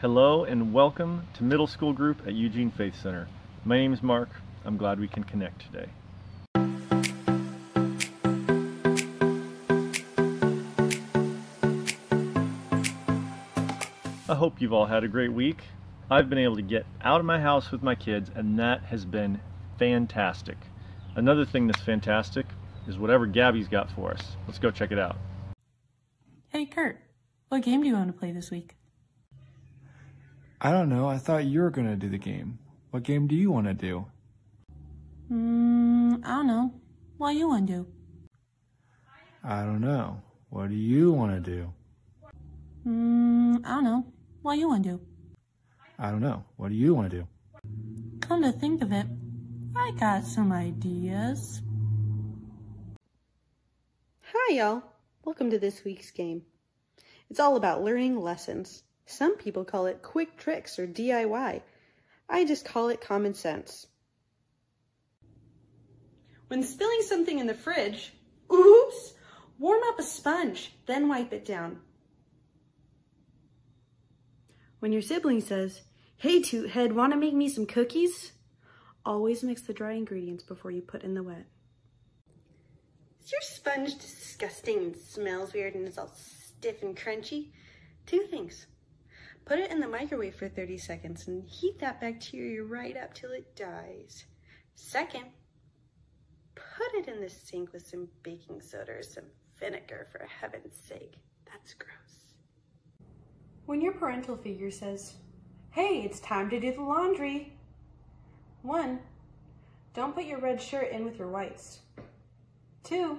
Hello and welcome to middle school group at Eugene Faith Center. My name is Mark. I'm glad we can connect today. I hope you've all had a great week. I've been able to get out of my house with my kids and that has been fantastic. Another thing that's fantastic is whatever Gabby's got for us. Let's go check it out. Hey Kurt, what game do you want to play this week? I don't know. I thought you were going to do the game. What game do you want to do? Hmm, I don't know. What you want to do? I don't know. What do you want to do? Hmm, I don't know. What you want to do? I don't know. What do you want to do? Come to think of it, I got some ideas. Hi, y'all. Welcome to this week's game. It's all about learning lessons. Some people call it quick tricks or DIY. I just call it common sense. When spilling something in the fridge, oops, warm up a sponge, then wipe it down. When your sibling says, hey, toot head, want to make me some cookies? Always mix the dry ingredients before you put in the wet. Is your sponge disgusting and smells weird and is all stiff and crunchy? Two things. Put it in the microwave for 30 seconds and heat that bacteria right up till it dies. Second, put it in the sink with some baking soda or some vinegar for heaven's sake. That's gross. When your parental figure says, hey, it's time to do the laundry. One, don't put your red shirt in with your whites. Two,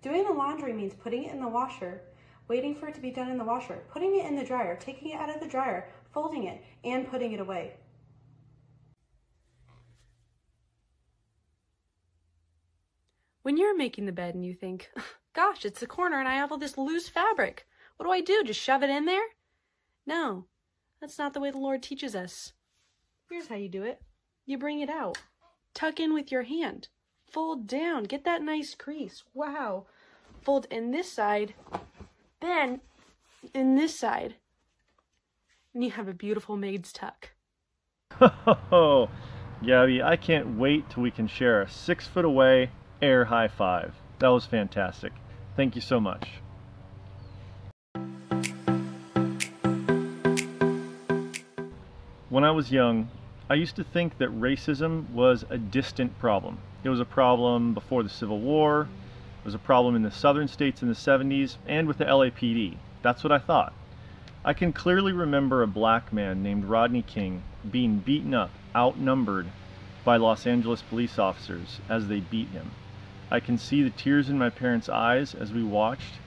doing the laundry means putting it in the washer, waiting for it to be done in the washer, putting it in the dryer, taking it out of the dryer, folding it, and putting it away. When you're making the bed and you think, gosh, it's the corner and I have all this loose fabric. What do I do? Just shove it in there? No, that's not the way the Lord teaches us. Here's how you do it. You bring it out. Tuck in with your hand. Fold down. Get that nice crease. Wow. Fold in this side. Then in this side. And you have a beautiful maid's tuck. Oh, Gabby, I can't wait till we can share a six foot away air high five. That was fantastic. Thank you so much. When I was young, I used to think that racism was a distant problem. It was a problem before the Civil War, it was a problem in the southern states in the 70s, and with the LAPD. That's what I thought. I can clearly remember a black man named Rodney King being beaten up, outnumbered by Los Angeles police officers as they beat him. I can see the tears in my parents' eyes as we watched,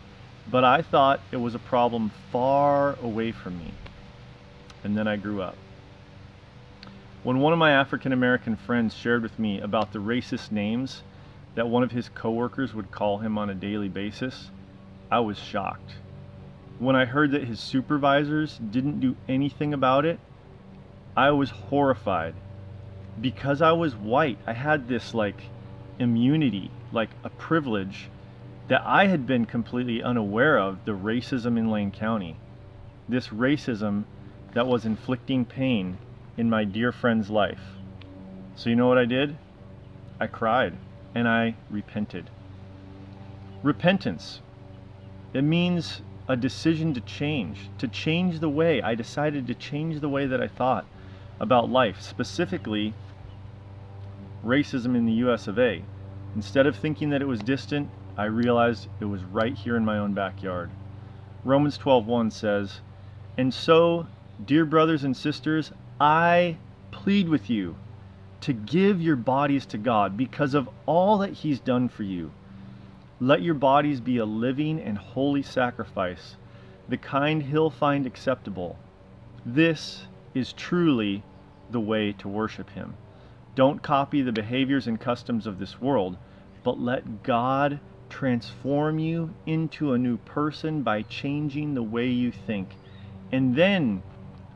but I thought it was a problem far away from me. And then I grew up. When one of my African American friends shared with me about the racist names that one of his coworkers would call him on a daily basis, I was shocked. When I heard that his supervisors didn't do anything about it, I was horrified. Because I was white, I had this like immunity, like a privilege that I had been completely unaware of the racism in Lane County. This racism that was inflicting pain in my dear friend's life. So, you know what I did? I cried and I repented. Repentance. It means a decision to change, to change the way. I decided to change the way that I thought about life, specifically racism in the US of A. Instead of thinking that it was distant, I realized it was right here in my own backyard. Romans 12:1 says, "And so, dear brothers and sisters, I plead with you to give your bodies to God because of all that He's done for you. Let your bodies be a living and holy sacrifice, the kind He'll find acceptable. This is truly the way to worship Him. Don't copy the behaviors and customs of this world, but let God transform you into a new person by changing the way you think. And then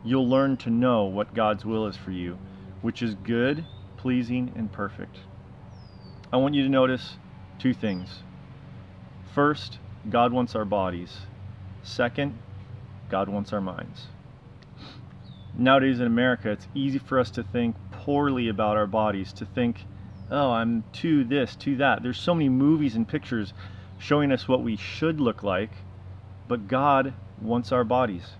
you'll learn to know what God's will is for you, which is good, pleasing, and perfect. I want you to notice two things. First, God wants our bodies. Second, God wants our minds. nowadays in America, it's easy for us to think poorly about our bodies, to think, oh, I'm too this, too that. There's so many movies and pictures showing us what we should look like, but God wants our bodies.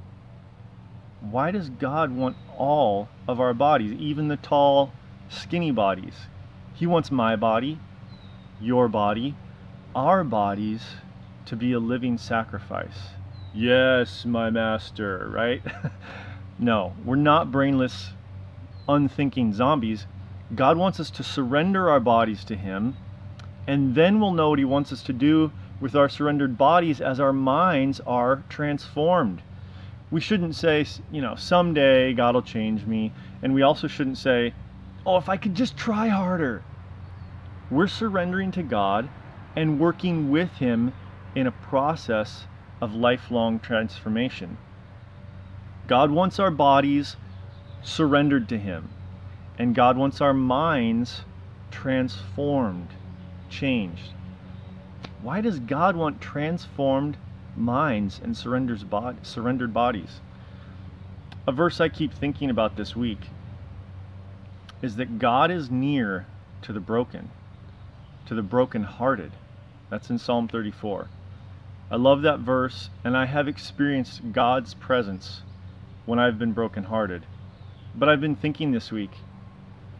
Why does God want all of our bodies, even the tall, skinny bodies? He wants my body, your body, our bodies to be a living sacrifice. Yes, my master, right? no, we're not brainless, unthinking zombies. God wants us to surrender our bodies to Him, and then we'll know what He wants us to do with our surrendered bodies as our minds are transformed. We shouldn't say, you know, someday God will change me. And we also shouldn't say, oh, if I could just try harder. We're surrendering to God and working with Him in a process of lifelong transformation. God wants our bodies surrendered to Him, and God wants our minds transformed, changed. Why does God want transformed minds and surrenders surrendered bodies? A verse I keep thinking about this week is that God is near to the broken, to the brokenhearted. That's in Psalm 34. I love that verse, and I have experienced God's presence when I've been brokenhearted. But I've been thinking this week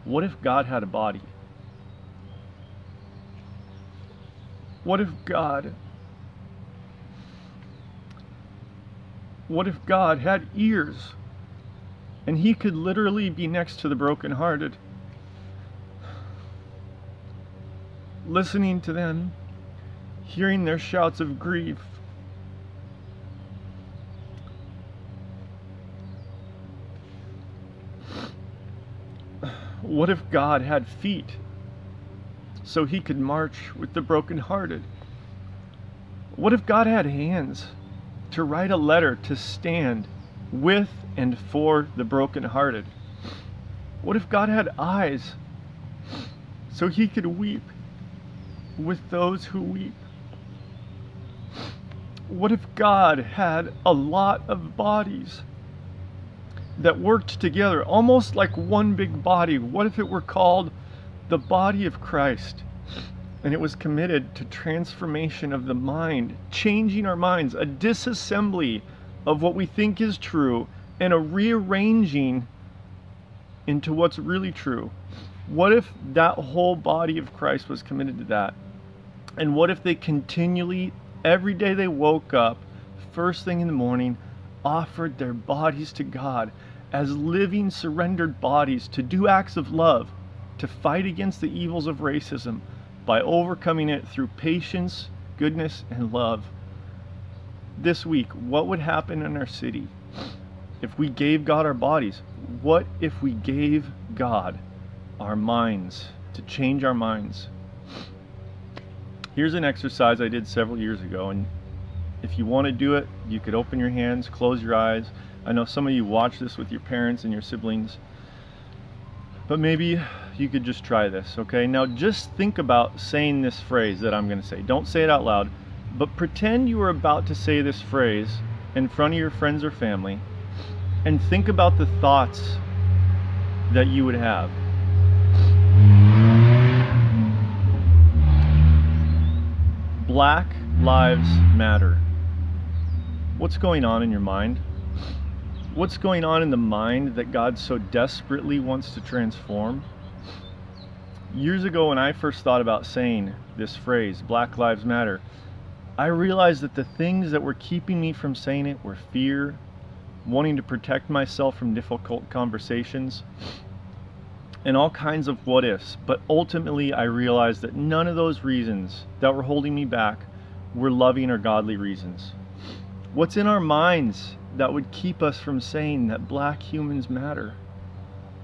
what if God had a body? What if God What if God had ears and he could literally be next to the brokenhearted, listening to them, hearing their shouts of grief? What if God had feet so he could march with the brokenhearted? What if God had hands to write a letter to stand with and for the brokenhearted? What if God had eyes so he could weep with those who weep? What if God had a lot of bodies that worked together, almost like one big body? What if it were called the body of Christ? And it was committed to transformation of the mind, changing our minds, a disassembly of what we think is true, and a rearranging into what's really true. What if that whole body of Christ was committed to that? And what if they continually, every day they woke up, first thing in the morning, offered their bodies to God as living, surrendered bodies to do acts of love, to fight against the evils of racism, by overcoming it through patience, goodness, and love. This week, what would happen in our city if we gave God our bodies? What if we gave God our minds to change our minds? Here's an exercise I did several years ago, and if you want to do it, you could open your hands, close your eyes. I know some of you watch this with your parents and your siblings, but maybe you could just try this, okay? Now just think about saying this phrase that I'm going to say. Don't say it out loud, but pretend you are about to say this phrase in front of your friends or family and think about the thoughts that you would have. Black Lives Matter. What's going on in your mind? What's going on in the mind that God so desperately wants to transform? Years ago when I first thought about saying this phrase, Black Lives Matter, I realized that the things that were keeping me from saying it were fear, wanting to protect myself from difficult conversations, and all kinds of what ifs. But ultimately, I realized that none of those reasons that were holding me back were loving or godly reasons. What's in our minds that would keep us from saying that black humans matter?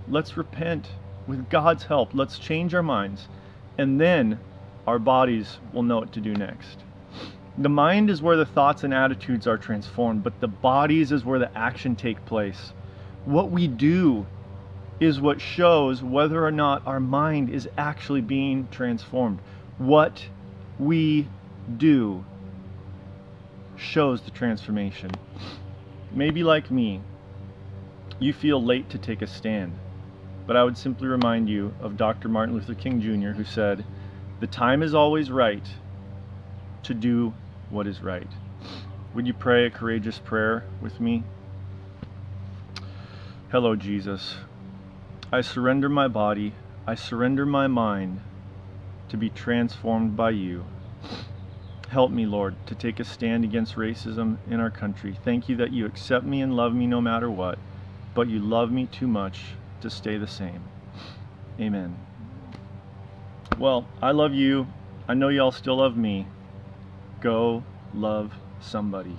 Let's repent with God's help, let's change our minds, and then our bodies will know what to do next. The mind is where the thoughts and attitudes are transformed, but the bodies is where the action take place. What we do is what shows whether or not our mind is actually being transformed. What we do shows the transformation. Maybe like me, you feel late to take a stand. But I would simply remind you of Dr. Martin Luther King Jr., who said, The time is always right to do what is right. Would you pray a courageous prayer with me? Hello, Jesus. I surrender my body, I surrender my mind to be transformed by you. Help me, Lord, to take a stand against racism in our country. Thank you that you accept me and love me no matter what, but you love me too much to stay the same. Amen. Well, I love you. I know y'all still love me. Go love somebody.